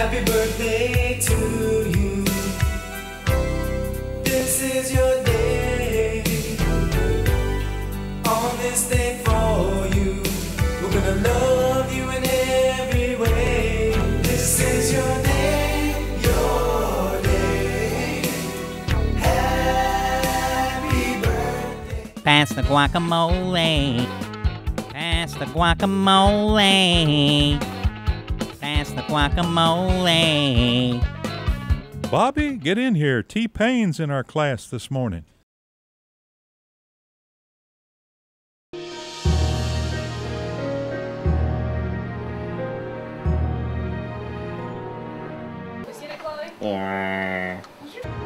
Happy birthday to you. This is your day. On this day for you. We're gonna love you in every way. This is your day, your day. Happy birthday. Pass the guacamole. Pass the guacamole. Pass the guacamole. Bobby, get in here. T Pain's in our class this morning. Yeah.